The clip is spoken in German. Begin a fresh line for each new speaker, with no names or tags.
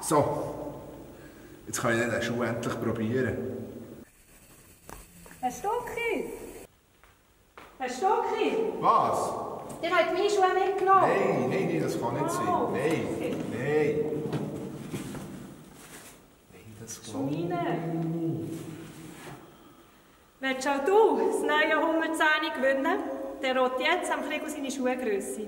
So. Jetzt kann ich den Schuh endlich probieren.
Ein Stocki! Ein Stocki!
Was?
Der hat meine Schuhe mitgenommen.
Nein, nein, nein, das kann nicht sein.
Oh.
Nein, nein. Nein, das kann nicht
Meine. Willst auch du das neue Hummerzähne gewinnen? Der rot jetzt am Krieg seine Schuhgröße.